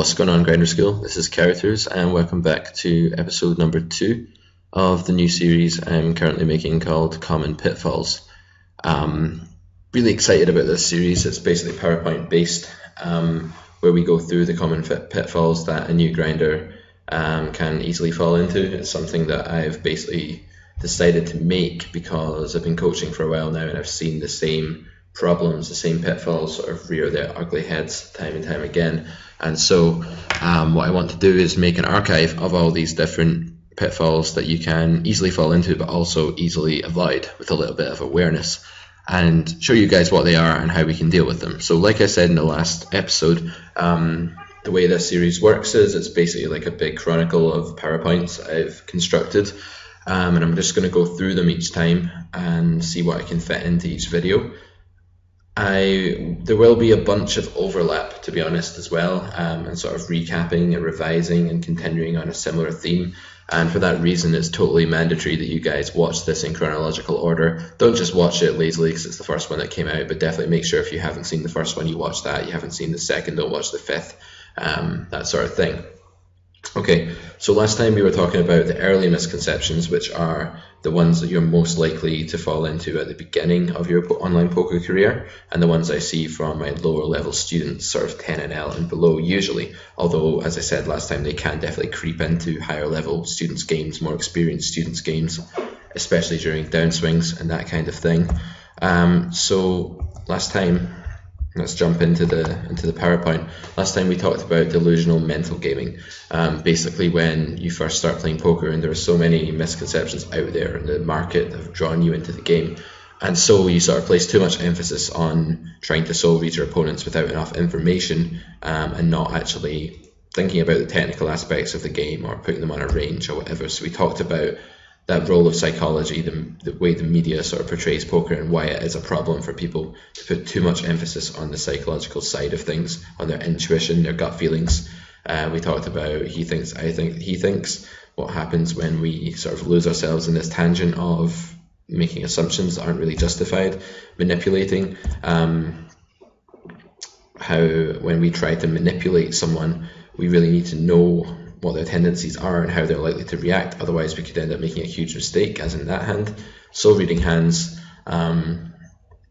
What's going on, Grinder School? This is Carroters, and welcome back to episode number two of the new series I'm currently making called Common Pitfalls. Um, really excited about this series. It's basically PowerPoint based, um, where we go through the common pitfalls that a new grinder um, can easily fall into. It's something that I've basically decided to make because I've been coaching for a while now and I've seen the same problems, the same pitfalls sort of rear their ugly heads time and time again. And so, um, what I want to do is make an archive of all these different pitfalls that you can easily fall into, but also easily avoid with a little bit of awareness, and show you guys what they are and how we can deal with them. So, like I said in the last episode, um, the way this series works is it's basically like a big chronicle of PowerPoints I've constructed. Um, and I'm just going to go through them each time and see what I can fit into each video. I there will be a bunch of overlap, to be honest, as well, um, and sort of recapping and revising and continuing on a similar theme. And for that reason, it's totally mandatory that you guys watch this in chronological order. Don't just watch it lazily because it's the first one that came out, but definitely make sure if you haven't seen the first one, you watch that. You haven't seen the second, don't watch the fifth, um, that sort of thing. Okay, so last time we were talking about the early misconceptions, which are the ones that you're most likely to fall into at the beginning of your online poker career, and the ones I see from my lower level students, sort of 10 NL and below, usually. Although, as I said last time, they can definitely creep into higher level students' games, more experienced students' games, especially during downswings and that kind of thing. Um, so, last time let's jump into the into the PowerPoint. Last time we talked about delusional mental gaming. Um, basically, when you first start playing poker, and there are so many misconceptions out there in the market that have drawn you into the game, and so you sort of place too much emphasis on trying to solve your opponents without enough information, um, and not actually thinking about the technical aspects of the game or putting them on a range or whatever. So we talked about that role of psychology, the, the way the media sort of portrays poker, and why it is a problem for people to put too much emphasis on the psychological side of things, on their intuition, their gut feelings. Uh, we talked about he thinks, I think he thinks what happens when we sort of lose ourselves in this tangent of making assumptions that aren't really justified, manipulating. Um, how when we try to manipulate someone, we really need to know what their tendencies are and how they're likely to react. Otherwise, we could end up making a huge mistake, as in that hand. Soul reading hands, um,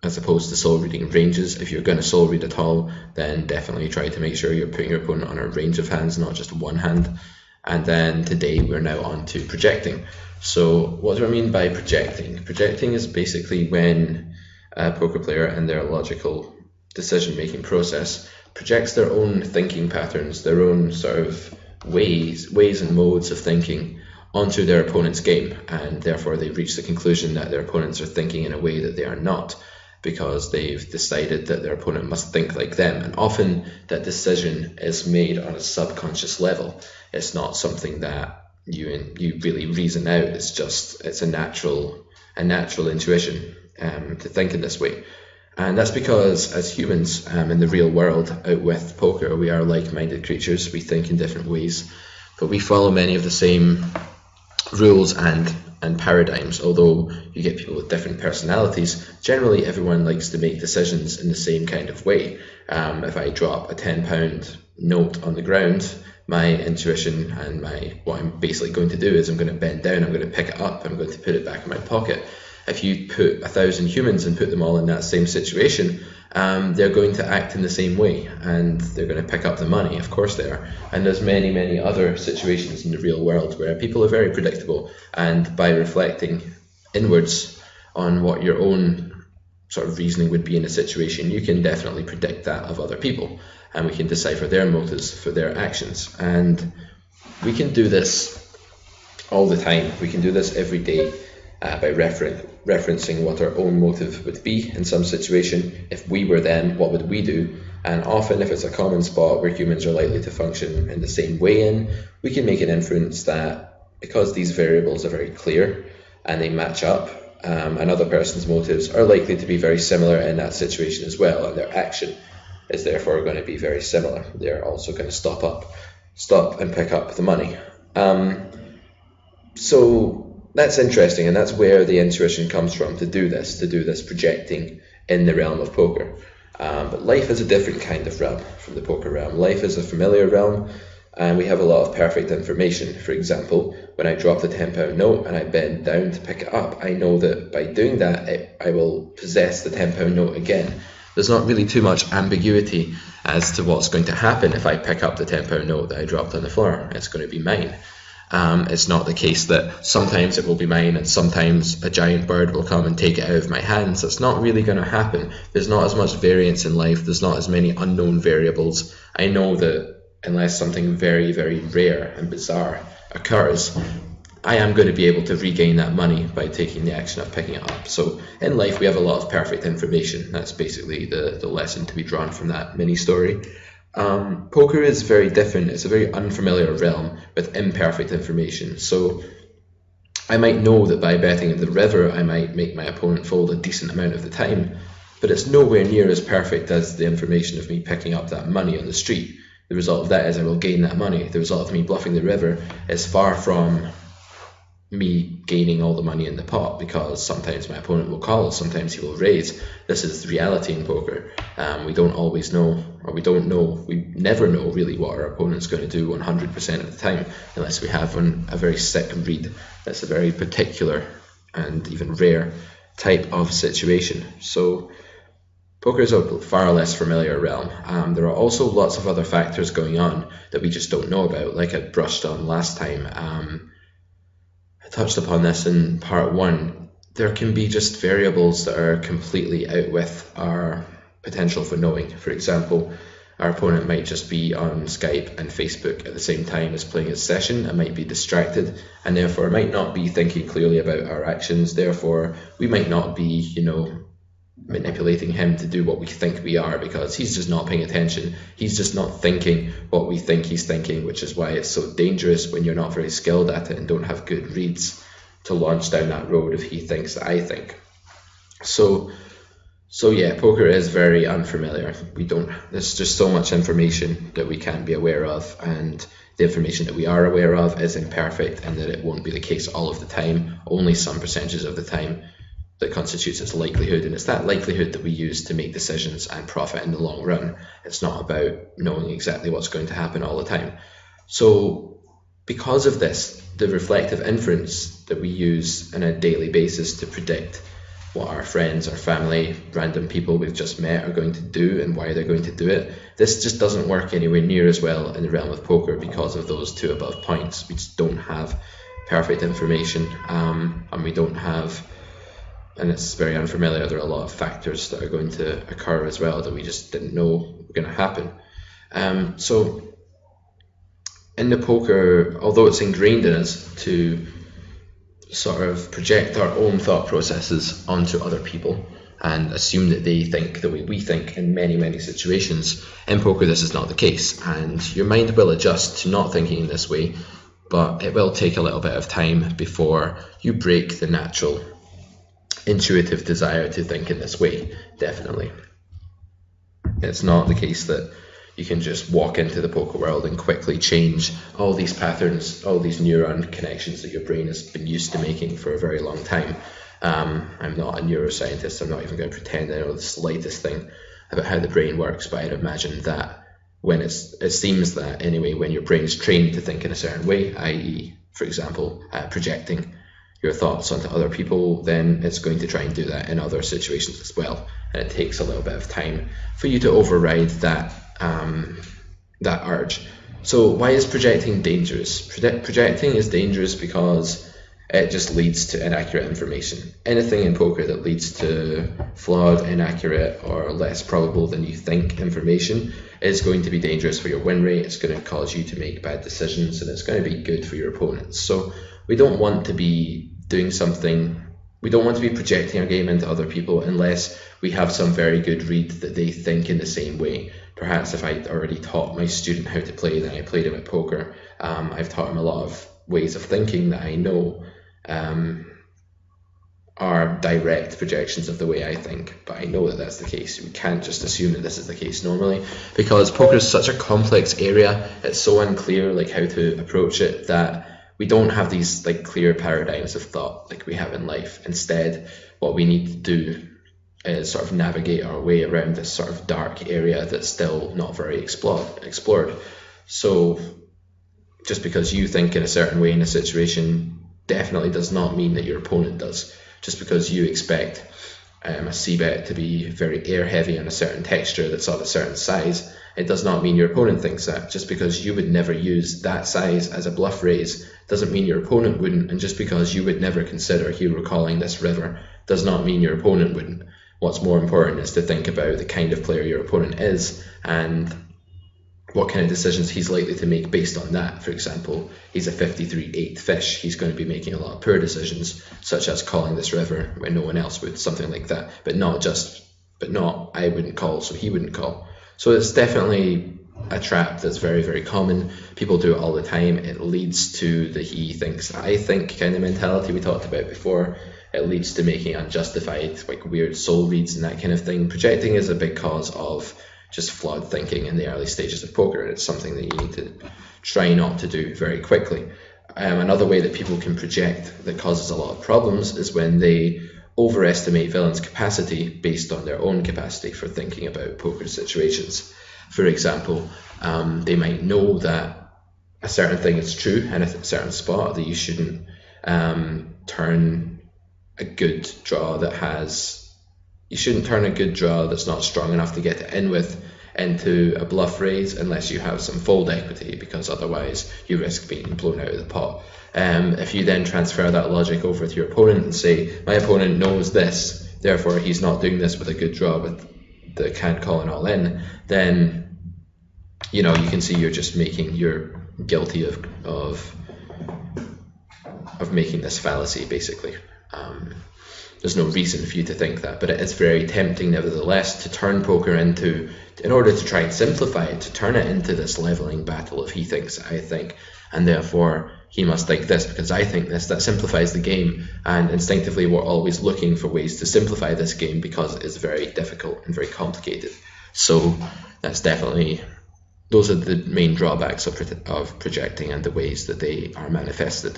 as opposed to soul reading ranges. If you're going to soul read at all, then definitely try to make sure you're putting your opponent on a range of hands, not just one hand. And then today we're now on to projecting. So, what do I mean by projecting? Projecting is basically when a poker player and their logical decision making process projects their own thinking patterns, their own sort of ways, ways and modes of thinking onto their opponent's game, and therefore they reach the conclusion that their opponents are thinking in a way that they are not, because they've decided that their opponent must think like them. And often that decision is made on a subconscious level. It's not something that you you really reason out. It's just it's a natural a natural intuition um, to think in this way. And that's because, as humans um, in the real world, out with poker, we are like minded creatures. We think in different ways, but we follow many of the same rules and, and paradigms. Although you get people with different personalities, generally everyone likes to make decisions in the same kind of way. Um, if I drop a £10 note on the ground, my intuition and my what I'm basically going to do is I'm going to bend down, I'm going to pick it up, I'm going to put it back in my pocket if you put a thousand humans and put them all in that same situation, um, they're going to act in the same way and they're going to pick up the money. Of course they are. And there's many, many other situations in the real world where people are very predictable. And by reflecting inwards on what your own sort of reasoning would be in a situation, you can definitely predict that of other people. And we can decipher their motives for their actions. And we can do this all the time. We can do this every day uh, by refer- referencing what our own motive would be in some situation. If we were them, what would we do? And often, if it's a common spot where humans are likely to function in the same way in, we can make an inference that because these variables are very clear and they match up, um, another person's motives are likely to be very similar in that situation as well, and their action is therefore going to be very similar. They're also going to stop up, stop and pick up the money. Um, so that's interesting, and that's where the intuition comes from to do this, to do this projecting in the realm of poker. Um, but life is a different kind of realm from the poker realm. Life is a familiar realm, and we have a lot of perfect information. For example, when I drop the £10 note and I bend down to pick it up, I know that by doing that, I will possess the £10 note again. There's not really too much ambiguity as to what's going to happen if I pick up the £10 note that I dropped on the floor. It's going to be mine. Um, it's not the case that sometimes it will be mine and sometimes a giant bird will come and take it out of my hands. That's not really going to happen. There's not as much variance in life. There's not as many unknown variables. I know that unless something very, very rare and bizarre occurs, I am going to be able to regain that money by taking the action of picking it up. So in life, we have a lot of perfect information. That's basically the, the lesson to be drawn from that mini story. Um, poker is very different. It's a very unfamiliar realm with imperfect information. So I might know that by betting in the river, I might make my opponent fold a decent amount of the time, but it's nowhere near as perfect as the information of me picking up that money on the street. The result of that is I will gain that money. The result of me bluffing the river is far from me gaining all the money in the pot because sometimes my opponent will call, sometimes he will raise. This is the reality in poker. Um, we don't always know, or we don't know, we never know really what our opponent's going to do 100% of the time unless we have an, a very sick read that's a very particular and even rare type of situation. So poker is a far less familiar realm. Um, there are also lots of other factors going on that we just don't know about, like I brushed on last time. Um, touched upon this in part one, there can be just variables that are completely out with our potential for knowing. For example, our opponent might just be on Skype and Facebook at the same time as playing his session and might be distracted and therefore might not be thinking clearly about our actions. Therefore, we might not be, you know, manipulating him to do what we think we are because he's just not paying attention. He's just not thinking what we think he's thinking, which is why it's so dangerous when you're not very skilled at it and don't have good reads to launch down that road if he thinks that I think. So so yeah, poker is very unfamiliar. We don't there's just so much information that we can't be aware of and the information that we are aware of is imperfect and that it won't be the case all of the time, only some percentages of the time that constitutes its likelihood, and it's that likelihood that we use to make decisions and profit in the long run. It's not about knowing exactly what's going to happen all the time. So, because of this, the reflective inference that we use on a daily basis to predict what our friends, our family, random people we've just met are going to do and why they're going to do it, this just doesn't work anywhere near as well in the realm of poker because of those two above points. We just don't have perfect information um, and we don't have and it's very unfamiliar. There are a lot of factors that are going to occur as well that we just didn't know were going to happen. Um, so, in the poker, although it's ingrained in us to sort of project our own thought processes onto other people and assume that they think the way we think in many, many situations, in poker this is not the case. And your mind will adjust to not thinking in this way, but it will take a little bit of time before you break the natural intuitive desire to think in this way, definitely. It's not the case that you can just walk into the poker world and quickly change all these patterns, all these neuron connections that your brain has been used to making for a very long time. Um, I'm not a neuroscientist, I'm not even going to pretend I know the slightest thing about how the brain works, but I'd imagine that when it's, it seems that anyway, when your brain is trained to think in a certain way, i.e., for example, uh, projecting your thoughts onto other people, then it's going to try and do that in other situations as well. And it takes a little bit of time for you to override that um, that urge. So why is projecting dangerous? projecting is dangerous because it just leads to inaccurate information. Anything in poker that leads to flawed, inaccurate, or less probable than you think information is going to be dangerous for your win rate. It's going to cause you to make bad decisions, and it's going to be good for your opponents. So we don't want to be doing something we don't want to be projecting our game into other people unless we have some very good read that they think in the same way. Perhaps if I'd already taught my student how to play, then I played him at poker. Um, I've taught him a lot of ways of thinking that I know um, are direct projections of the way I think, but I know that that's the case. We can't just assume that this is the case normally because poker is such a complex area. It's so unclear like how to approach it that we don't have these like clear paradigms of thought like we have in life. Instead, what we need to do is sort of navigate our way around this sort of dark area that's still not very explored. explored. So just because you think in a certain way in a situation definitely does not mean that your opponent does. Just because you expect um, a c-bet to be very air heavy on a certain texture that's of a certain size, it does not mean your opponent thinks that. Just because you would never use that size as a bluff raise doesn't mean your opponent wouldn't. And just because you would never consider hero calling this river does not mean your opponent wouldn't. What's more important is to think about the kind of player your opponent is and what kind of decisions he's likely to make based on that. For example, he's a 53 8 fish. He's going to be making a lot of poor decisions, such as calling this river when no one else would, something like that. But not just, but not I wouldn't call, so he wouldn't call. So it's definitely a trap that's very, very common. People do it all the time. It leads to the he thinks, I think kind of mentality we talked about before. It leads to making unjustified, like weird soul reads and that kind of thing. Projecting is a big cause of just flawed thinking in the early stages of poker, and it's something that you need to try not to do very quickly. Um, another way that people can project that causes a lot of problems is when they overestimate villains' capacity based on their own capacity for thinking about poker situations. For example, um, they might know that a certain thing is true in a certain spot that you shouldn't um, turn a good draw that has you shouldn't turn a good draw that's not strong enough to get in with into a bluff raise unless you have some fold equity because otherwise you risk being blown out of the pot. Um, if you then transfer that logic over to your opponent and say, my opponent knows this, therefore he's not doing this with a good draw with the can't call and all in, then you know you can see you're just making you're guilty of of of making this fallacy basically. Um, there's no reason for you to think that, but it is very tempting, nevertheless, to turn poker into, in order to try and simplify it, to turn it into this leveling battle of he thinks, I think, and therefore he must think this because I think this. That simplifies the game, and instinctively we're always looking for ways to simplify this game because it is very difficult and very complicated. So that's definitely those are the main drawbacks of, of projecting and the ways that they are manifested.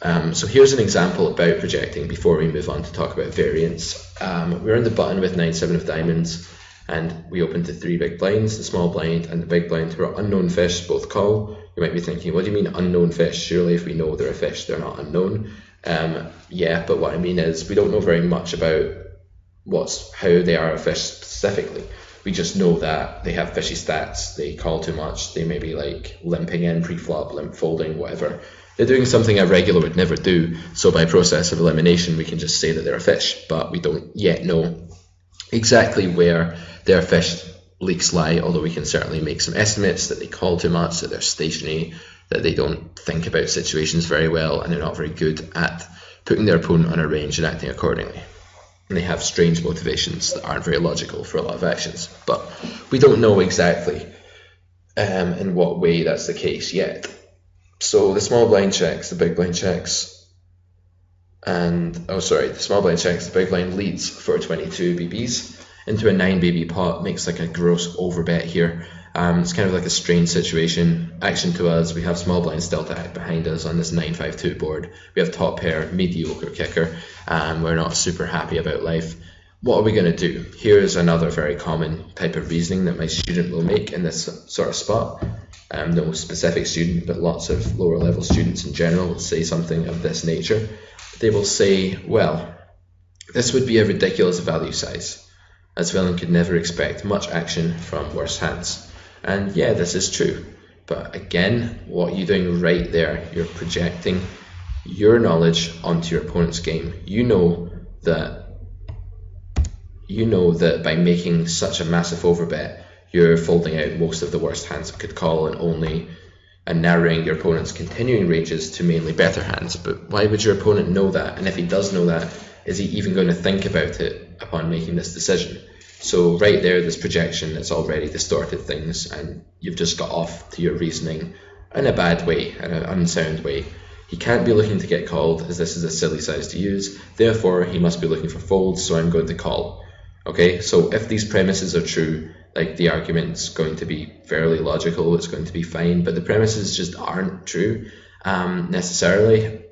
Um, so here's an example about projecting before we move on to talk about variance. Um, we're in the button with 9-7 of diamonds and we open to three big blinds, the small blind and the big blind who are unknown fish, both call. You might be thinking, what do you mean unknown fish? Surely if we know they're a fish, they're not unknown. Um, yeah, but what I mean is we don't know very much about what's how they are a fish specifically. We just know that they have fishy stats, they call too much, they may be like limping in pre-flop, limp folding, whatever. They're doing something a regular would never do. So by process of elimination, we can just say that they're a fish, but we don't yet know exactly where their fish leaks lie. Although we can certainly make some estimates that they call too much, that they're stationary, that they don't think about situations very well, and they're not very good at putting their opponent on a range and acting accordingly. And they have strange motivations that aren't very logical for a lot of actions. But we don't know exactly um, in what way that's the case yet. So the small blind checks, the big blind checks, and oh sorry, the small blind checks, the big blind leads for 22 BBs into a 9 BB pot, makes like a gross overbet here. Um, it's kind of like a strange situation. Action to us, we have small blind still behind us on this 952 board. We have top pair, mediocre kicker, and we're not super happy about life. What are we going to do? Here's another very common type of reasoning that my student will make in this sort of spot um, no specific student, but lots of lower level students in general will say something of this nature. They will say, well, this would be a ridiculous value size, as villain could never expect much action from worse hands. And yeah, this is true. But again, what you're doing right there, you're projecting your knowledge onto your opponent's game. You know that you know that by making such a massive overbet, you're folding out most of the worst hands it could call and only and narrowing your opponent's continuing ranges to mainly better hands. But why would your opponent know that? And if he does know that, is he even going to think about it upon making this decision? So right there, this projection has already distorted things, and you've just got off to your reasoning in a bad way, in an unsound way. He can't be looking to get called, as this is a silly size to use. Therefore, he must be looking for folds, so I'm going to call. Okay, so if these premises are true, like the argument's going to be fairly logical, it's going to be fine, but the premises just aren't true um, necessarily.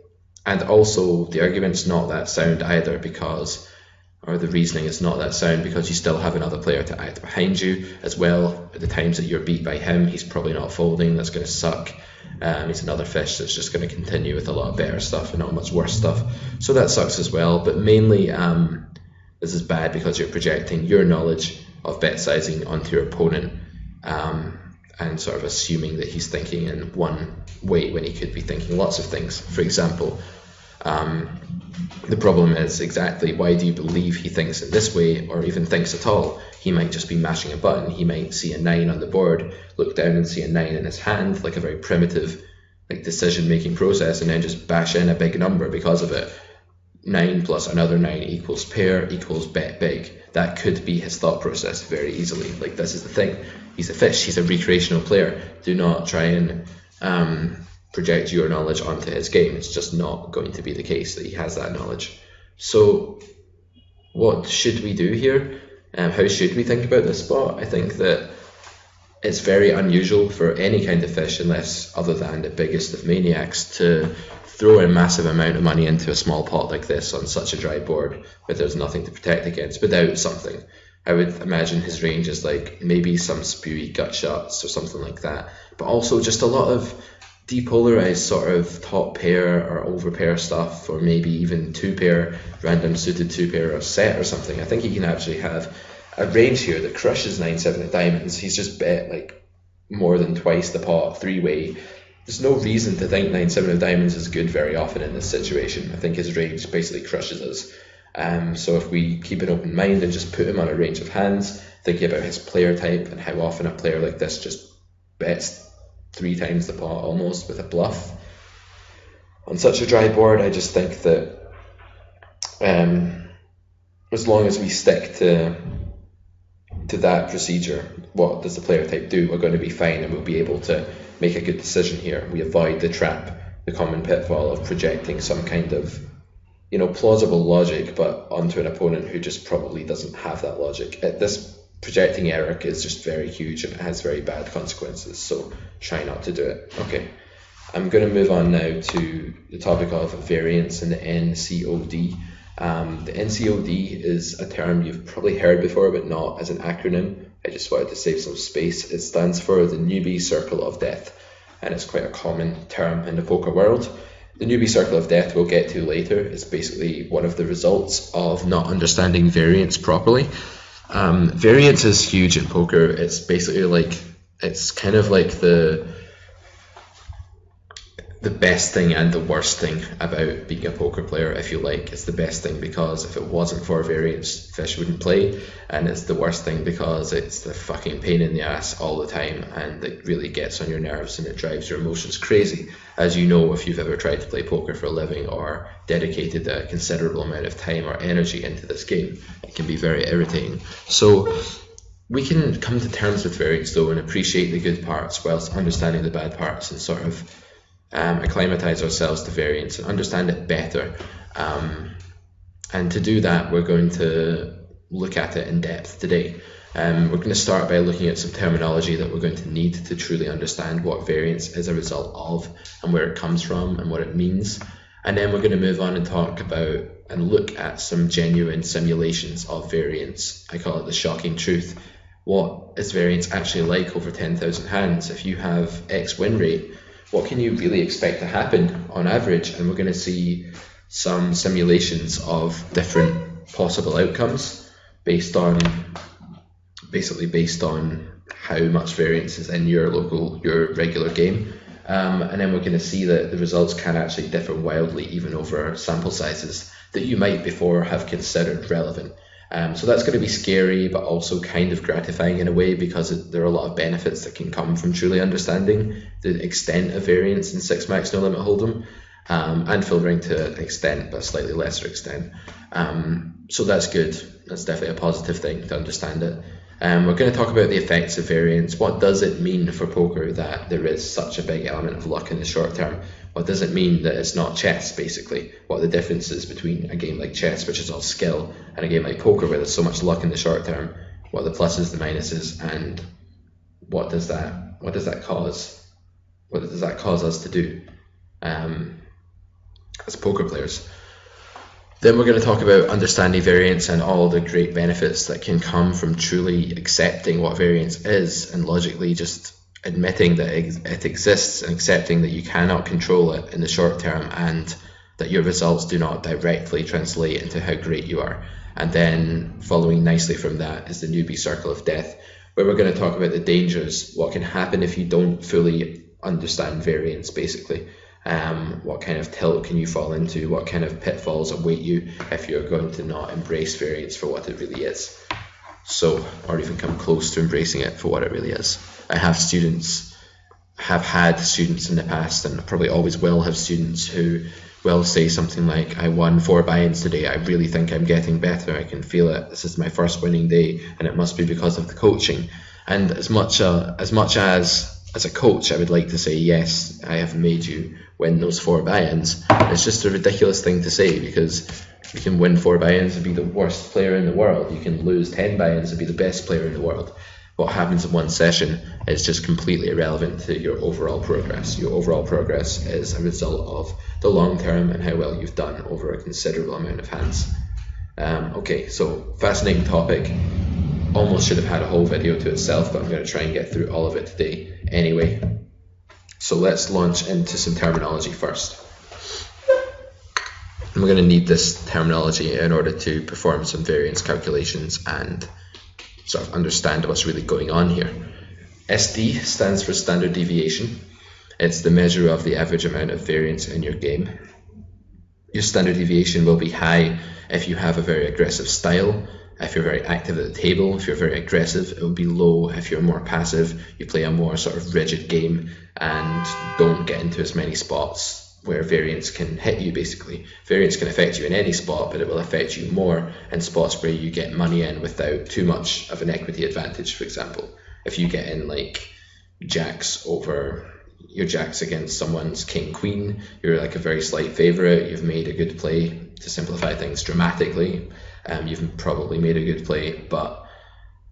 And also, the argument's not that sound either because or the reasoning is not that sound because you still have another player to act behind you as well. At the times that you're beat by him, he's probably not folding. That's going to suck. Um, he's another fish that's just going to continue with a lot of better stuff and not much worse stuff. So that sucks as well. But mainly, um, this is bad because you're projecting your knowledge of bet sizing onto your opponent um, and sort of assuming that he's thinking in one way when he could be thinking lots of things. For example, um, the problem is exactly why do you believe he thinks in this way or even thinks at all? He might just be mashing a button. He might see a nine on the board, look down and see a nine in his hand, like a very primitive like decision making process, and then just bash in a big number because of it. Nine plus another nine equals pair equals bet big. That could be his thought process very easily. Like this is the thing. He's a fish. He's a recreational player. Do not try and um, project your knowledge onto his game. It's just not going to be the case that he has that knowledge. So, what should we do here? Um, how should we think about this spot? I think that it's very unusual for any kind of fish, unless other than the biggest of maniacs, to throw a massive amount of money into a small pot like this on such a dry board where there's nothing to protect against without something. I would imagine his range is like maybe some spewy gut shots or something like that, but also just a lot of depolarized sort of top pair or over pair stuff, or maybe even two pair, random suited two pair or set or something. I think he can actually have a range here that crushes 9 7 of diamonds. He's just bet like more than twice the pot, three way. There's no reason to think 9 7 of diamonds is good very often in this situation. I think his range basically crushes us. Um, so if we keep an open mind and just put him on a range of hands, thinking about his player type and how often a player like this just bets three times the pot almost with a bluff. On such a dry board, I just think that um, as long as we stick to to that procedure, what does the player type do? We're going to be fine, and we'll be able to make a good decision here. We avoid the trap, the common pitfall of projecting some kind of you know plausible logic, but onto an opponent who just probably doesn't have that logic. At this projecting error is just very huge and it has very bad consequences. So try not to do it. Okay. I'm going to move on now to the topic of variance in the NCOD. Um, the NCOD is a term you've probably heard before, but not as an acronym. I just wanted to save some space. It stands for the Newbie Circle of Death, and it's quite a common term in the poker world. The Newbie Circle of Death we'll get to later is basically one of the results of not understanding variance properly. Um, variance is huge in poker. It's basically like it's kind of like the the best thing and the worst thing about being a poker player, if you like. It's the best thing because if it wasn't for variance, fish wouldn't play, and it's the worst thing because it's the fucking pain in the ass all the time and it really gets on your nerves and it drives your emotions crazy. As you know, if you've ever tried to play poker for a living or dedicated a considerable amount of time or energy into this game, it can be very irritating. So, we can come to terms with variance though and appreciate the good parts whilst understanding the bad parts and sort of um, acclimatize ourselves to variance and understand it better. Um, and to do that, we're going to look at it in depth today. Um, we're going to start by looking at some terminology that we're going to need to truly understand what variance is a result of and where it comes from and what it means. And then we're going to move on and talk about and look at some genuine simulations of variance. I call it the shocking truth. What is variance actually like over 10,000 hands? If you have X win rate, what can you really expect to happen on average? And we're going to see some simulations of different possible outcomes based on basically based on how much variance is in your local your regular game. Um, and then we're going to see that the results can actually differ wildly even over sample sizes that you might before have considered relevant. Um, so that's going to be scary, but also kind of gratifying in a way because it, there are a lot of benefits that can come from truly understanding the extent of variance in six max no limit hold'em, um, and filtering to an extent, but slightly lesser extent. Um, so that's good. That's definitely a positive thing to understand it. Um, we're going to talk about the effects of variance. What does it mean for poker that there is such a big element of luck in the short term? What does it mean that it's not chess, basically? What the differences between a game like chess, which is all skill, and a game like poker, where there's so much luck in the short term? What the pluses, the minuses, and what does that what does that cause? What does that cause us to do um, as poker players? Then we're going to talk about understanding variance and all the great benefits that can come from truly accepting what variance is and logically just admitting that it exists and accepting that you cannot control it in the short term and that your results do not directly translate into how great you are. And then following nicely from that is the newbie circle of death, where we're going to talk about the dangers, what can happen if you don't fully understand variance, basically. Um, what kind of tilt can you fall into? What kind of pitfalls await you if you're going to not embrace variance for what it really is? So, or even come close to embracing it for what it really is. I have students, have had students in the past, and probably always will have students who will say something like, I won four buy ins today. I really think I'm getting better. I can feel it. This is my first winning day, and it must be because of the coaching. And as much, uh, as, much as as a coach, I would like to say, yes, I have made you win those four buy ins. It's just a ridiculous thing to say because you can win four buy ins and be the worst player in the world. You can lose 10 buy ins and be the best player in the world what happens in one session is just completely irrelevant to your overall progress. Your overall progress is a result of the long term and how well you've done over a considerable amount of hands. Um, okay, so fascinating topic. Almost should have had a whole video to itself, but I'm going to try and get through all of it today anyway. So let's launch into some terminology first. And we're going to need this terminology in order to perform some variance calculations and sort of understand what's really going on here. SD stands for standard deviation. It's the measure of the average amount of variance in your game. Your standard deviation will be high if you have a very aggressive style, if you're very active at the table, if you're very aggressive, it will be low if you're more passive, you play a more sort of rigid game and don't get into as many spots where variance can hit you basically. Variance can affect you in any spot, but it will affect you more in spots where you get money in without too much of an equity advantage, for example. If you get in like jacks over your jacks against someone's king queen, you're like a very slight favourite, you've made a good play to simplify things dramatically. Um, you've probably made a good play, but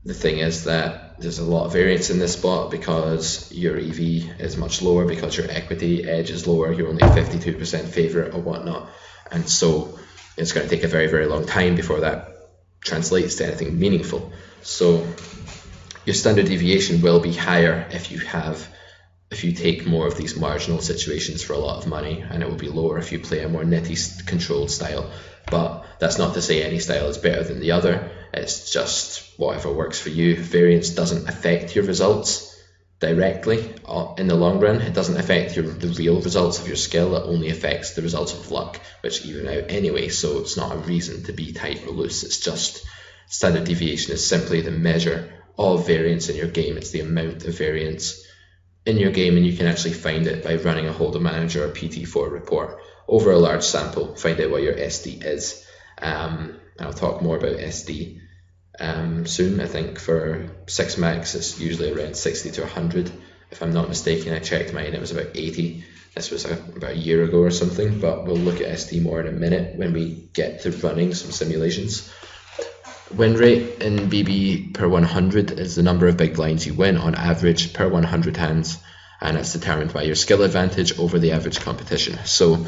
the thing is that there's a lot of variance in this spot because your EV is much lower because your equity edge is lower. You're only 52% favorite or whatnot, and so it's going to take a very very long time before that translates to anything meaningful. So your standard deviation will be higher if you have if you take more of these marginal situations for a lot of money, and it will be lower if you play a more nitty controlled style. But that's not to say any style is better than the other. It's just whatever works for you. Variance doesn't affect your results directly uh, in the long run. It doesn't affect your the real results of your skill. It only affects the results of luck, which even out anyway. So it's not a reason to be tight or loose. It's just standard deviation is simply the measure of variance in your game. It's the amount of variance in your game, and you can actually find it by running a Hold'em Manager or PT4 report over a large sample. Find out what your SD is. Um, I'll talk more about SD um, soon. I think for six max, it's usually around 60 to 100. If I'm not mistaken, I checked mine, it was about 80. This was a, about a year ago or something, but we'll look at SD more in a minute when we get to running some simulations. Win rate in BB per 100 is the number of big blinds you win on average per 100 hands, and it's determined by your skill advantage over the average competition. So,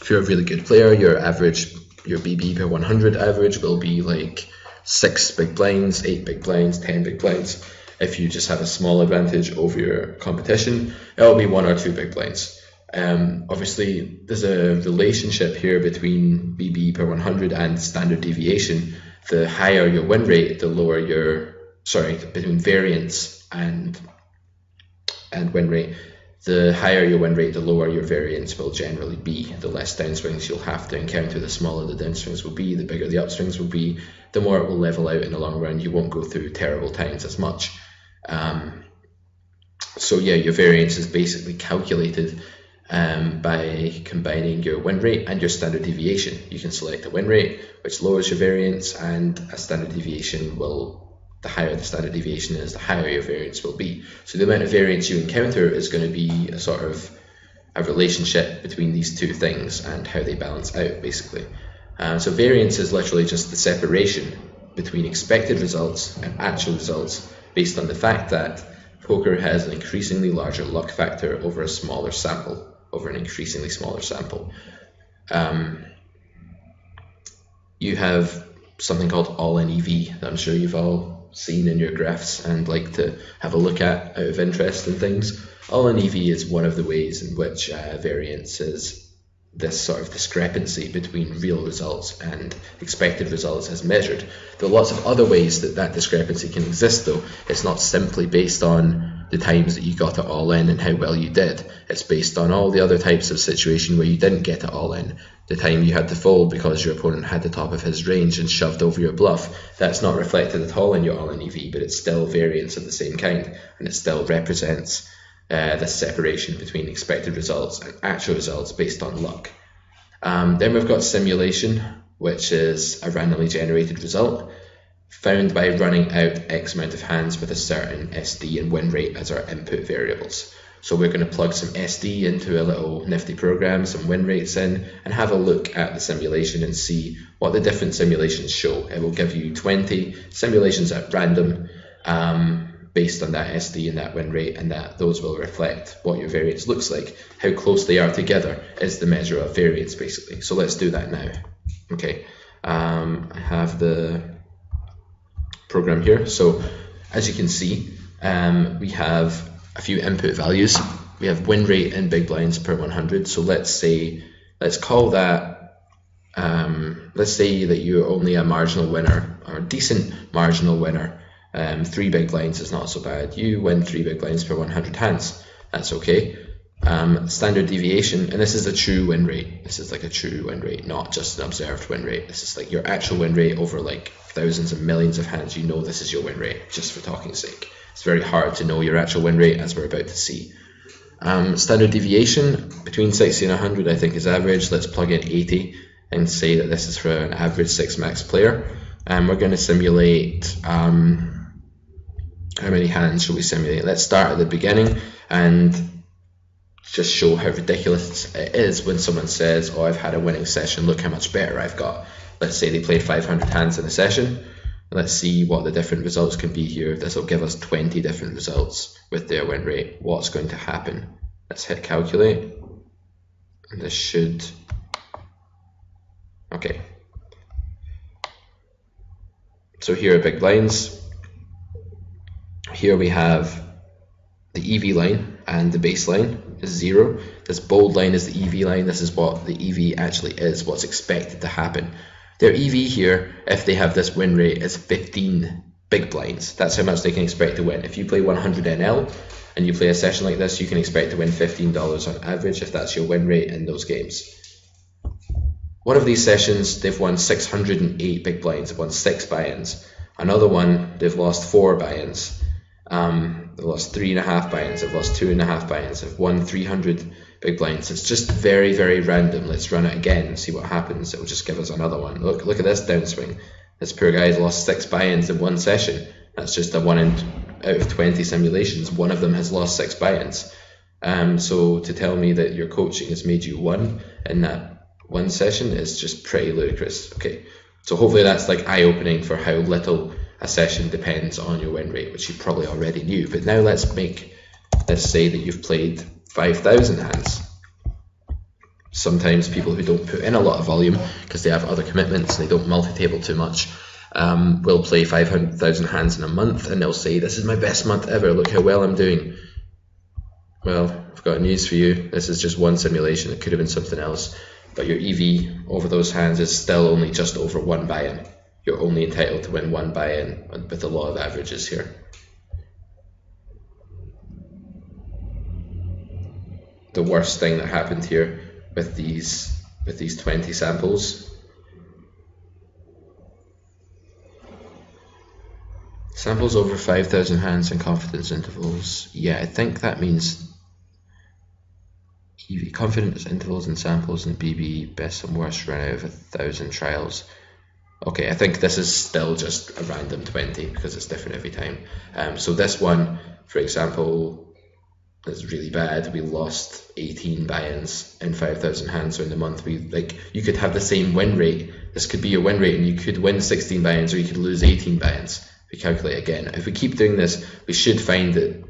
if you're a really good player, your average, your BB per 100 average will be like six big blinds, eight big blinds, ten big blinds. If you just have a small advantage over your competition, it'll be one or two big blinds. Um, obviously, there's a relationship here between BB per 100 and standard deviation. The higher your win rate, the lower your sorry between variance and and win rate the higher your win rate, the lower your variance will generally be. The less downswings you'll have to encounter, the smaller the downswings will be, the bigger the upswings will be, the more it will level out in the long run. You won't go through terrible times as much. Um, so yeah, your variance is basically calculated um, by combining your win rate and your standard deviation. You can select a win rate, which lowers your variance, and a standard deviation will the higher the standard deviation is, the higher your variance will be. So the amount of variance you encounter is going to be a sort of a relationship between these two things and how they balance out, basically. Um, so variance is literally just the separation between expected results and actual results based on the fact that poker has an increasingly larger luck factor over a smaller sample, over an increasingly smaller sample. Um, you have something called all in EV that I'm sure you've all seen in your graphs and like to have a look at out of interest and things. All in EV is one of the ways in which uh, variance is this sort of discrepancy between real results and expected results as measured. There are lots of other ways that that discrepancy can exist, though. It's not simply based on the times that you got it all in and how well you did. It's based on all the other types of situation where you didn't get it all in. The time you had to fold because your opponent had the top of his range and shoved over your bluff. That's not reflected at all in your all in EV, but it's still variance of the same kind, and it still represents uh, the separation between expected results and actual results based on luck. Um, then we've got simulation, which is a randomly generated result found by running out X amount of hands with a certain SD and win rate as our input variables. So we're going to plug some SD into a little nifty program, some win rates in, and have a look at the simulation and see what the different simulations show. It will give you 20 simulations at random. Um, based on that SD and that win rate, and that those will reflect what your variance looks like. How close they are together is the measure of variance, basically. So let's do that now. Okay, um, I have the program here. So as you can see, um, we have a few input values. We have win rate in big blinds per 100. So let's say, let's call that, um, let's say that you're only a marginal winner or a decent marginal winner um, three big blinds is not so bad. You win three big blinds per 100 hands. That's okay. Um, standard deviation, and this is a true win rate. This is like a true win rate, not just an observed win rate. This is like your actual win rate over like thousands and millions of hands. You know this is your win rate, just for talking sake. It's very hard to know your actual win rate, as we're about to see. Um, standard deviation between 60 and 100, I think, is average. Let's plug in 80 and say that this is for an average six max player. And um, we're going to simulate um, how many hands should we simulate? Let's start at the beginning and just show how ridiculous it is when someone says, oh, I've had a winning session, look how much better I've got. Let's say they played 500 hands in a session. Let's see what the different results can be here. This will give us 20 different results with their win rate. What's going to happen? Let's hit calculate. And this should... Okay. So here are big lines. here we have the EV line and the baseline is zero. This bold line is the EV line. This is what the EV actually is, what's expected to happen. Their EV here, if they have this win rate, is 15 big blinds. That's how much they can expect to win. If you play 100 NL and you play a session like this, you can expect to win $15 on average if that's your win rate in those games. One of these sessions, they've won 608 big blinds, they've won six buy-ins. Another one, they've lost four buy-ins. Um, they've lost three and a half buy-ins. They've lost two and a half buy-ins. They've won 300 big blinds. It's just very, very random. Let's run it again and see what happens. It will just give us another one. Look, look at this downswing. This poor guy's lost six buy-ins in won session. That's just a one in out of 20 simulations. One of them has lost six buy-ins. Um, so to tell me that your coaching has made you one in that one session is just pretty ludicrous. Okay, so hopefully that's like eye-opening for how little a session depends on your win rate, which you probably already knew. But now let's make this say that you've played 5,000 hands. Sometimes people who don't put in a lot of volume because they have other commitments and they don't multi-table too much um, will play 500,000 hands in a month and they'll say, This is my best month ever, look how well I'm doing. Well, I've got news for you. This is just one simulation, it could have been something else. But your EV over those hands is still only just over one buy in you're only entitled to win one buy-in with the law of averages here. The worst thing that happened here with these with these 20 samples samples over 5,000 hands and confidence intervals. Yeah, I think that means confidence intervals and samples and BB best and worst run out of a thousand trials. Okay, I think this is still just a random 20 because it's different every time. Um, so this one, for example, is really bad. We lost 18 buy-ins in 5,000 hands in the month. We like you could have the same win rate. This could be your win rate, and you could win 16 buy-ins or you could lose 18 buy-ins. We calculate again. If we keep doing this, we should find that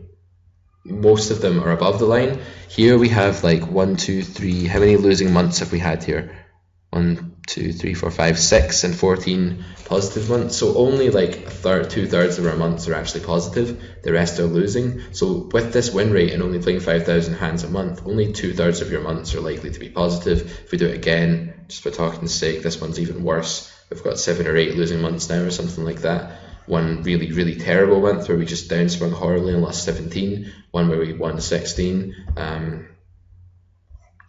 most of them are above the line. Here we have like one, two, three. How many losing months have we had here? One, two, three, four, five, six, and 14 positive months. So only like a third, two thirds of our months are actually positive. The rest are losing. So with this win rate and only playing 5,000 hands a month, only two thirds of your months are likely to be positive. If we do it again, just for talking sake, this one's even worse. We've got seven or eight losing months now or something like that. One really, really terrible month where we just downswung horribly and lost 17. One where we won 16. Um,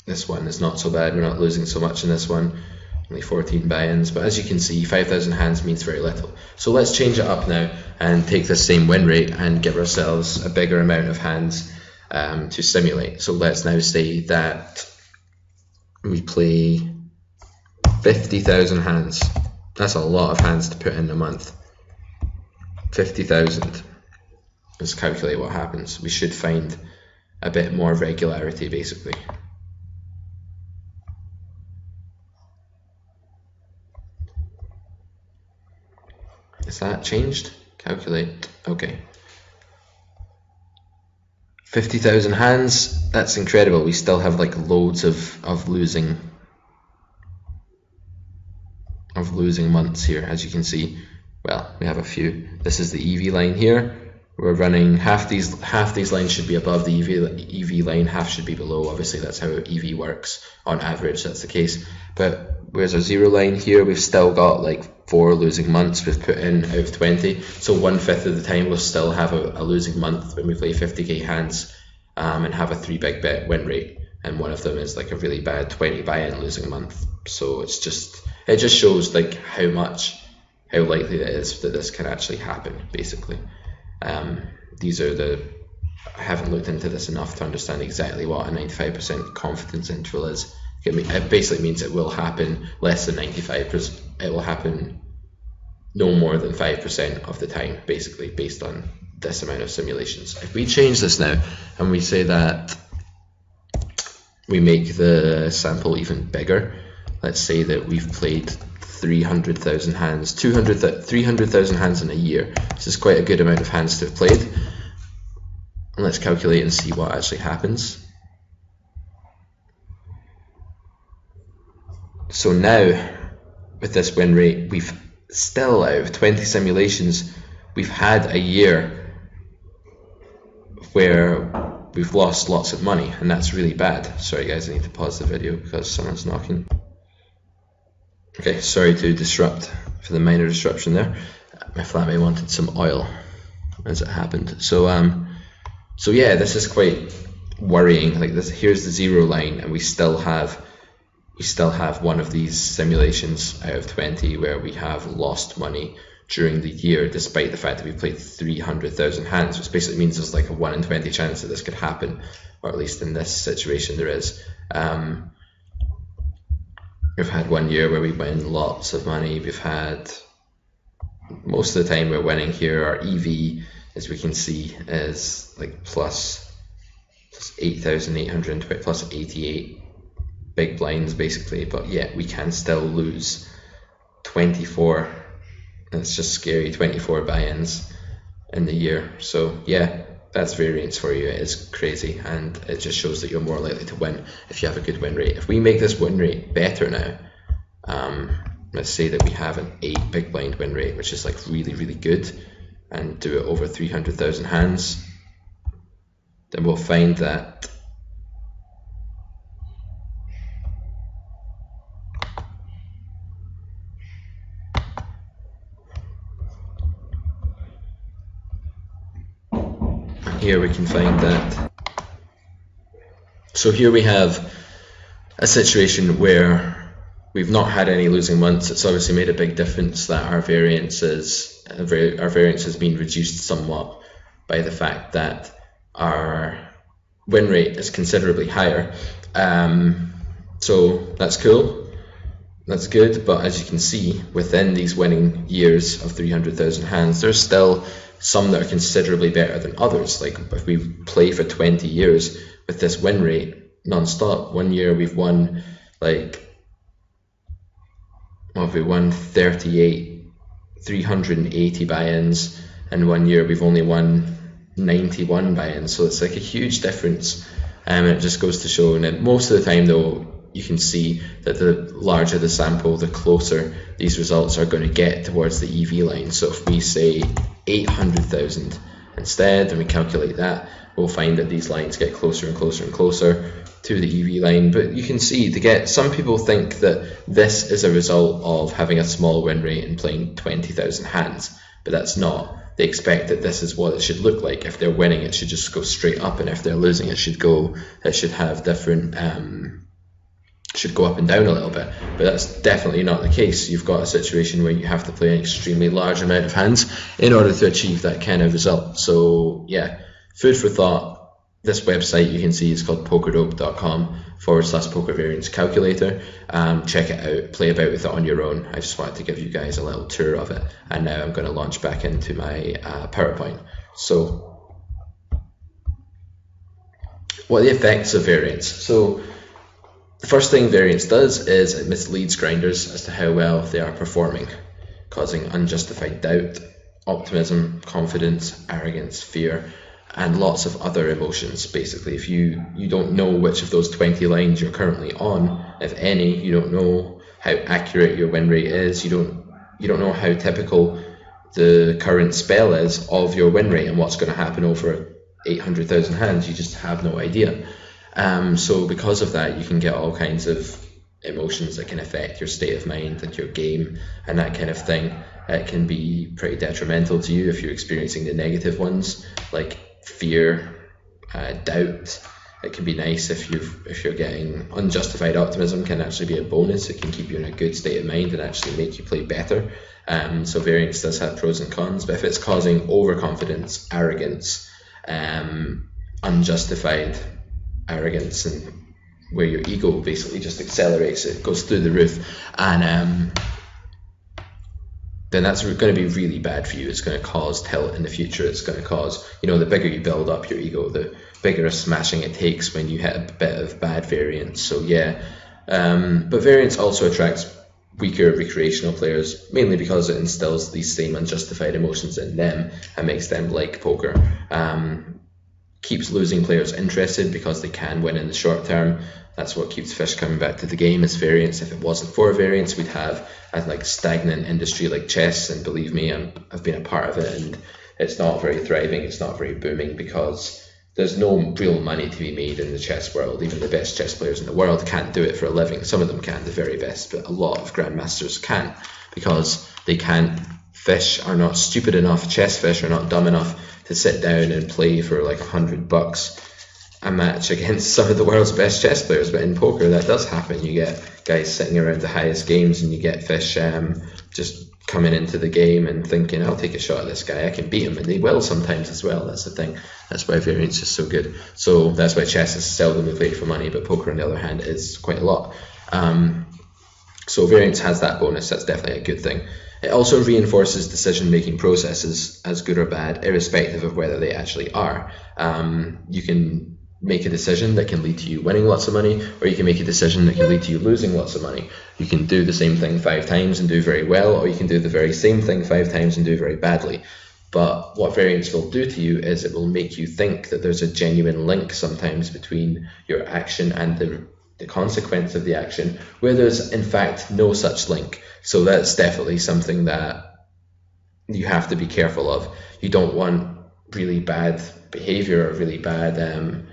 this one is not so bad. We're not losing so much in this one. Only 14 buy-ins, but as you can see, 5,000 hands means very little. So let's change it up now and take the same win rate and give ourselves a bigger amount of hands um, to simulate. So let's now say that we play 50,000 hands. That's a lot of hands to put in a month. 50,000. Let's calculate what happens. We should find a bit more regularity basically. Is that changed? Calculate. Okay. 50,000 hands. That's incredible. We still have like loads of, of losing of losing months here as you can see. Well, we have a few. This is the EV line here. We're running half these half these lines should be above the EV EV line, half should be below. Obviously that's how EV works on average, that's the case. But where's our zero line here? We've still got like four losing months we've put in out of 20. So one fifth of the time we'll still have a, a losing month when we play 50k hands um, and have a three big bet win rate. And one of them is like a really bad 20 buy-in losing month. So it's just it just shows like how much how likely it is that this can actually happen basically. Um, these are the I haven't looked into this enough to understand exactly what a 95% confidence interval is. It basically means it will happen less than 95%. It will happen no more than 5% of the time, basically, based on this amount of simulations. If we change this now and we say that we make the sample even bigger, let's say that we've played 300,000 hands, 200, 300,000 hands in a year. This is quite a good amount of hands to have played. And let's calculate and see what actually happens. So now, with this win rate, we've still out of 20 simulations, we've had a year where we've lost lots of money, and that's really bad. Sorry, guys, I need to pause the video because someone's knocking. Okay, sorry to disrupt for the minor disruption there. My flatmate wanted some oil as it happened. So um, so yeah, this is quite worrying. Like this, here's the zero line, and we still have we still have one of these simulations out of 20 where we have lost money during the year, despite the fact that we played 300,000 hands, which basically means there's like a 1 in 20 chance that this could happen, or at least in this situation there is. Um, we've had one year where we win lots of money. We've had most of the time we're winning here. Our EV, as we can see, is like plus, plus 8,820 plus 88 big blinds basically, but yet we can still lose 24. It's just scary 24 buy-ins in the year. So yeah, that's variance for you. It is crazy, and it just shows that you're more likely to win if you have a good win rate. If we make this win rate better now, um, let's say that we have an eight big blind win rate, which is like really really good, and do it over 300,000 hands, then we'll find that here we can find that. So here we have a situation where we've not had any losing months. It's obviously made a big difference that our variances our variance has been reduced somewhat by the fact that our win rate is considerably higher. Um, so that's cool. That's good, but as you can see, within these winning years of 300,000 hands, there's still some that are considerably better than others. Like if we play for 20 years with this win rate non-stop, one year we've won like well, we won 38, 380 buy-ins, and one year we've only won 91 buy-ins. So it's like a huge difference. Um, and it just goes to show. And most of the time, though, you can see that the larger the sample, the closer these results are going to get towards the EV line. So if we say 800,000 instead, and we calculate that, we'll find that these lines get closer and closer and closer to the EV line. But you can see to get some people think that this is a result of having a small win rate and playing 20,000 hands, but that's not. They expect that this is what it should look like. If they're winning, it should just go straight up, and if they're losing, it should go. It should have different. Um, should go up and down a little bit, but that's definitely not the case. You've got a situation where you have to play an extremely large amount of hands in order to achieve that kind of result. So yeah, food for thought. This website you can see is called pokerdope.com forward slash poker variance calculator. Um, check it out, play about with it on your own. I just wanted to give you guys a little tour of it, and now I'm going to launch back into my uh, PowerPoint. So, what are the effects of variance? So, first thing variance does is it misleads grinders as to how well they are performing, causing unjustified doubt, optimism, confidence, arrogance, fear, and lots of other emotions. Basically, if you you don't know which of those 20 lines you're currently on, if any, you don't know how accurate your win rate is. You don't you don't know how typical the current spell is of your win rate and what's going to happen over 800,000 hands. You just have no idea. Um, so because of that, you can get all kinds of emotions that can affect your state of mind and your game and that kind of thing. It can be pretty detrimental to you if you're experiencing the negative ones, like fear, uh, doubt. It can be nice if you if you're getting unjustified optimism can actually be a bonus. It can keep you in a good state of mind and actually make you play better. Um, so variance does have pros and cons, but if it's causing overconfidence, arrogance, um, unjustified arrogance, and where your ego basically just accelerates, it goes through the roof, and um, then that's going to be really bad for you. It's going to cause tilt in the future. It's going to cause, you know, the bigger you build up your ego, the bigger a smashing it takes when you hit a bit of bad variance. So, yeah. Um, but variance also attracts weaker recreational players, mainly because it instills these same unjustified emotions in them and makes them like poker. Um, keeps losing players interested because they can win in the short term. That's what keeps fish coming back to the game is variance. If it wasn't for variance, we'd have a like stagnant industry like chess. And believe me, i I've been a part of it, and it's not very thriving. It's not very booming because there's no real money to be made in the chess world. Even the best chess players in the world can't do it for a living. Some of them can, the very best, but a lot of grandmasters can't because they can't. Fish are not stupid enough. Chess fish are not dumb enough to sit down and play for like a hundred bucks a match against some of the world's best chess players. But in poker, that does happen. You get guys sitting around the highest games, and you get fish um, just coming into the game and thinking, "I'll take a shot at this guy. I can beat him," and they will sometimes as well. That's the thing. That's why variance is so good. So that's why chess is seldom played for money, but poker, on the other hand, is quite a lot. Um, so variance has that bonus. That's definitely a good thing. It also reinforces decision making processes as good or bad, irrespective of whether they actually are. Um, you can make a decision that can lead to you winning lots of money, or you can make a decision that can lead to you losing lots of money. You can do the same thing five times and do very well, or you can do the very same thing five times and do very badly. But what variance will do to you is it will make you think that there's a genuine link sometimes between your action and the, the consequence of the action, where there's in fact no such link. So that's definitely something that you have to be careful of. You don't want really bad behavior or really bad um,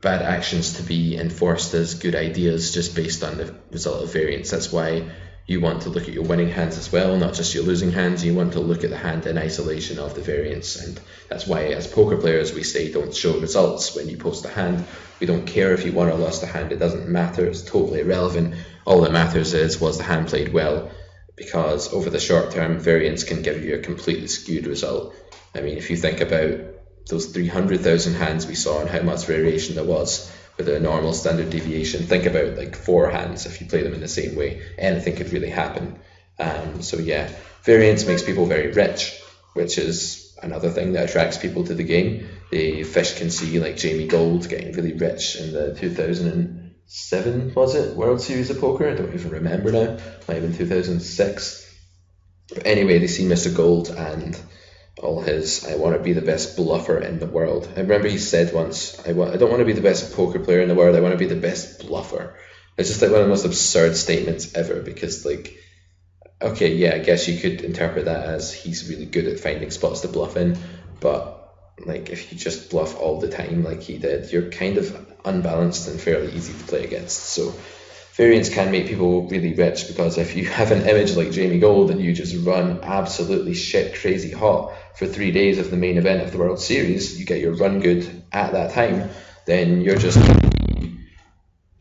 bad actions to be enforced as good ideas just based on the result of variance. That's why you want to look at your winning hands as well, not just your losing hands. You want to look at the hand in isolation of the variance. And that's why, as poker players, we say don't show results when you post a hand. We don't care if you won or lost a hand, it doesn't matter. It's totally irrelevant. All that matters is was the hand played well, because over the short term, variance can give you a completely skewed result. I mean, if you think about those 300,000 hands we saw and how much variation there was with a normal standard deviation. Think about like four hands if you play them in the same way. Anything could really happen. Um, so yeah, variance makes people very rich, which is another thing that attracts people to the game. The fish can see like Jamie Gold getting really rich in the 2007 was it World Series of Poker? I don't even remember now. Might have been 2006. But anyway, they see Mr. Gold and all his I want to be the best bluffer in the world. I remember he said once, I, wa- I don't want to be the best poker player in the world, I want to be the best bluffer. It's just like one of the most absurd statements ever because like okay, yeah, I guess you could interpret that as he's really good at finding spots to bluff in, but like if you just bluff all the time like he did, you're kind of unbalanced and fairly easy to play against. So variance can make people really rich because if you have an image like Jamie Gold and you just run absolutely shit crazy hot for three days of the main event of the World Series, you get your run good at that time, then you're just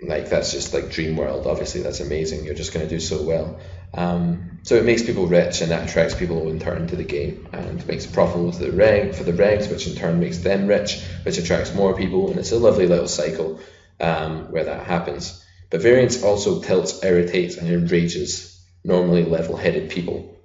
like that's just like dream world. Obviously, that's amazing. You're just going to do so well. Um, so it makes people rich, and that attracts people in turn to the game, and makes it profitable to the reg for the regs, which in turn makes them rich, which attracts more people, and it's a lovely little cycle um, where that happens. But variance also tilts, irritates, and enrages normally level-headed people.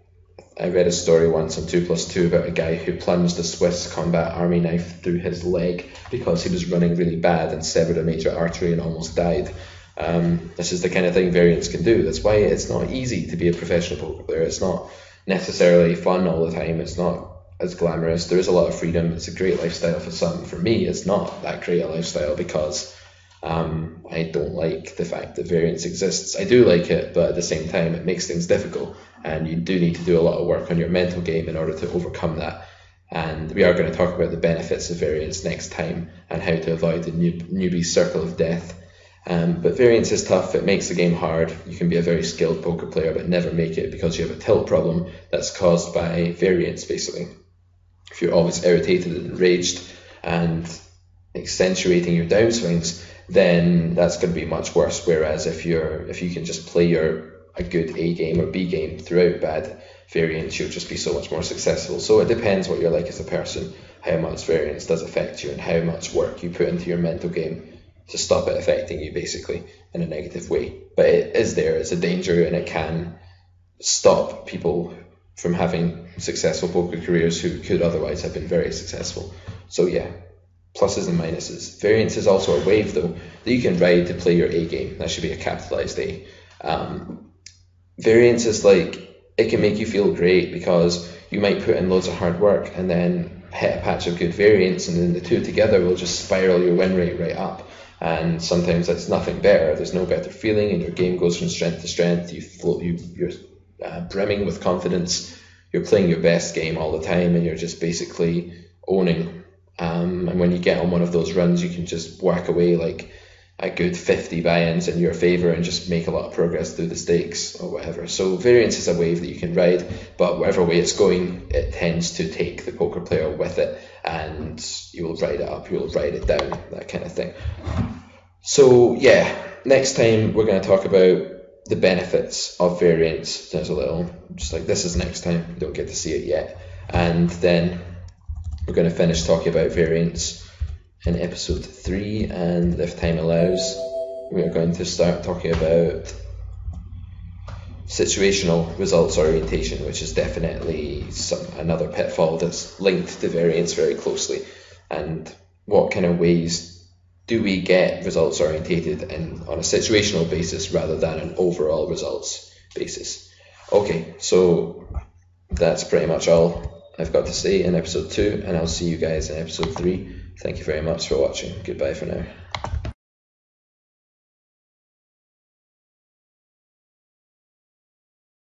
I read a story once on 2 plus 2 about a guy who plunged a Swiss combat army knife through his leg because he was running really bad and severed a major artery and almost died. Um, this is the kind of thing variance can do. That's why it's not easy to be a professional poker player. It's not necessarily fun all the time. It's not as glamorous. There is a lot of freedom. It's a great lifestyle for some. For me, it's not that great a lifestyle because um, I don't like the fact that variance exists. I do like it, but at the same time, it makes things difficult, and you do need to do a lot of work on your mental game in order to overcome that. And we are going to talk about the benefits of variance next time and how to avoid the new, newbie circle of death. Um, but variance is tough. It makes the game hard. You can be a very skilled poker player, but never make it because you have a tilt problem that's caused by variance, basically. If you're always irritated and enraged and accentuating your downswings, then that's going to be much worse. Whereas if you're if you can just play your a good A game or B game throughout bad variance, you'll just be so much more successful. So it depends what you're like as a person, how much variance does affect you, and how much work you put into your mental game to stop it affecting you basically in a negative way. But it is there, it's a danger, and it can stop people from having successful poker careers who could otherwise have been very successful. So yeah, pluses and minuses. Variance is also a wave though that you can ride to play your A game. That should be a capitalized A. Um, variance is like it can make you feel great because you might put in loads of hard work and then hit a patch of good variance, and then the two together will just spiral your win rate right up. And sometimes that's nothing better. There's no better feeling, and your game goes from strength to strength. You float, you you're uh, brimming with confidence. You're playing your best game all the time, and you're just basically owning um, and when you get on one of those runs, you can just whack away like a good 50 buy-ins in your favor and just make a lot of progress through the stakes or whatever. So variance is a wave that you can ride, but whatever way it's going, it tends to take the poker player with it, and you will ride it up, you will ride it down, that kind of thing. So yeah, next time we're going to talk about the benefits of variance. There's a little, just like this is next time, you don't get to see it yet, and then we're going to finish talking about variance in episode 3, and if time allows, we are going to start talking about situational results orientation, which is definitely some another pitfall that's linked to variance very closely. And what kind of ways do we get results orientated in on a situational basis rather than an overall results basis? Okay, so that's pretty much all I've got to say in episode 2, and I'll see you guys in episode 3. Thank you very much for watching. Goodbye for now.